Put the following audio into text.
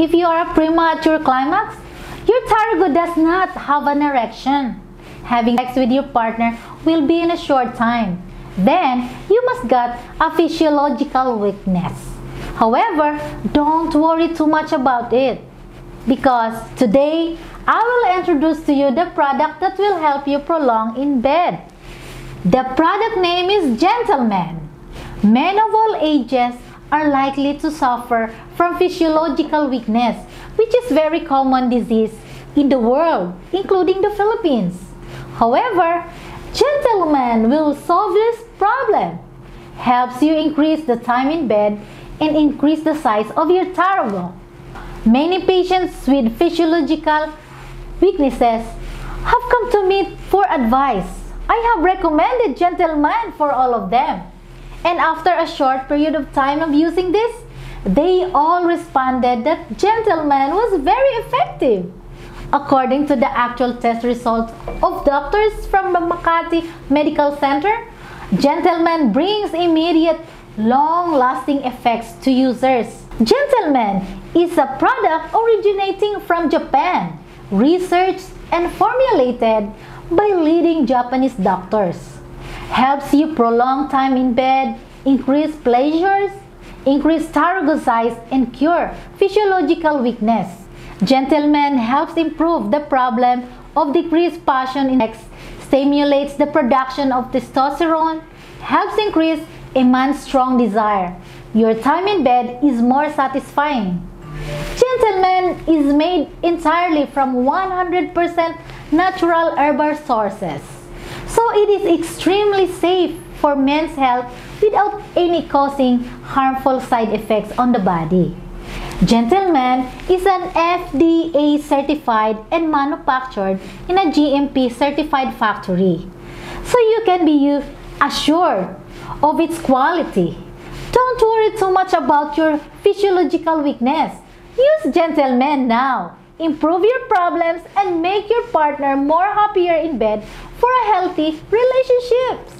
If you are a premature climax, your Tarago does not have an erection. Having sex with your partner will be in a short time. Then, you must get a physiological weakness. However, don't worry too much about it because today I will introduce to you the product that will help you prolong in bed. The product name is Gentleman. Men of all ages are likely to suffer from physiological weakness, which is very common disease in the world, including the Philippines. However, Gentleman will solve this problem. Helps you increase the time in bed and increase the size of your tarago. Many patients with physiological weaknesses have come to me for advice. I have recommended Gentleman for all of them. And after a short period of time of using this, they all responded that Gentleman was very effective. According to the actual test results of doctors from the Makati Medical Center, Gentleman brings immediate, long-lasting effects to users. Gentleman is a product originating from Japan, researched and formulated by leading Japanese doctors helps you prolong time in bed, increase pleasures, increase tarago size, and cure physiological weakness. Gentleman helps improve the problem of decreased passion in sex, stimulates the production of testosterone, helps increase a man's strong desire. Your time in bed is more satisfying. Gentleman is made entirely from 100% natural herbal sources. So it is extremely safe for men's health without any causing harmful side effects on the body. Gentleman is an FDA certified and manufactured in a GMP certified factory. So you can be assured of its quality. Don't worry too much about your physiological weakness. Use Gentleman now improve your problems, and make your partner more happier in bed for a healthy relationship.